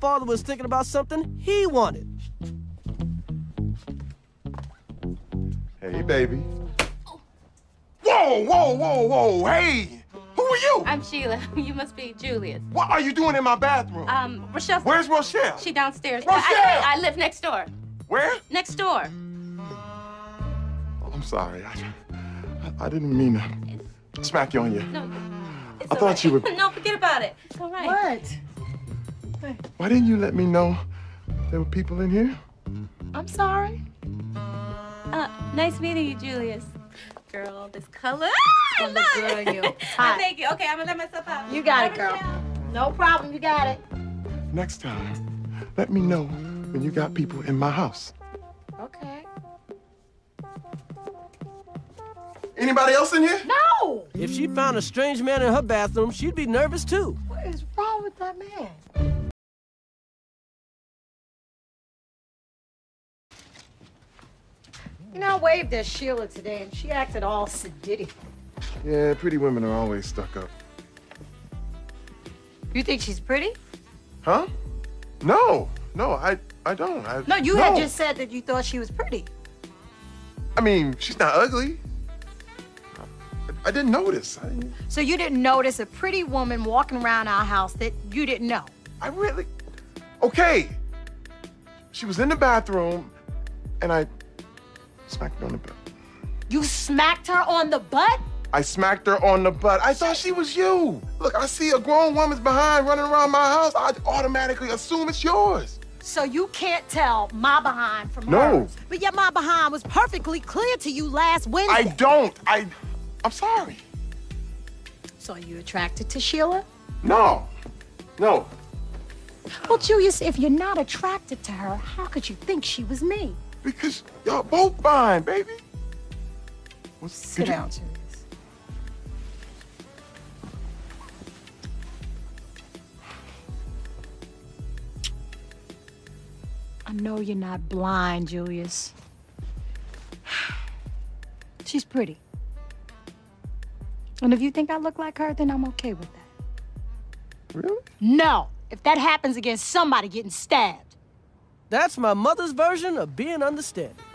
father was thinking about something he wanted. Hey, baby. Whoa, whoa, whoa, whoa, hey! Who are you? I'm Sheila. You must be Julius. What are you doing in my bathroom? Um, Rochelle. Where's Rochelle? She downstairs. Rochelle! I, I live next door. Where? Next door. I'm sorry. I, I, I didn't mean to smack you on you. No, it's I thought right. you would- no, forget about it. It's all right. What? Why didn't you let me know there were people in here? I'm sorry. Uh, nice meeting you, Julius. Girl, this color. Ah, gonna look good on you. It's hot. thank you. Okay, I'm gonna let myself out. You got it, girl. Rochelle. No problem. You got it. Next time, let me know when you got people in my house. Okay. Anybody else in here? No! If she found a strange man in her bathroom, she'd be nervous too. What is wrong with that man? You know, I waved at Sheila today, and she acted all sedity. Yeah, pretty women are always stuck up. You think she's pretty? Huh? No, no, I, I don't. I, No, you had just said that you thought she was pretty. I mean, she's not ugly. I, I didn't notice. I, didn't- So you didn't notice a pretty woman walking around our house that you didn't know. I really. Okay. She was in the bathroom, and I smacked her on the butt. You smacked her on the butt? I smacked her on the butt. I thought she was you. Look, I see a grown woman's behind running around my house. I automatically assume it's yours. So you can't tell my behind from No. hers. But yet my behind was perfectly clear to you last Wednesday. I don't. I. I'm sorry. So are you attracted to Sheila? No. No. Well, Julius, if you're not attracted to her, how could you think she was me? Because y'all both fine, baby. What's, Sit did you- down, Julius. I know you're not blind, Julius. She's pretty. And if you think I look like her, then I'm okay with that. Really? No, if that happens against somebody getting stabbed. That's my mother's version of being understanding.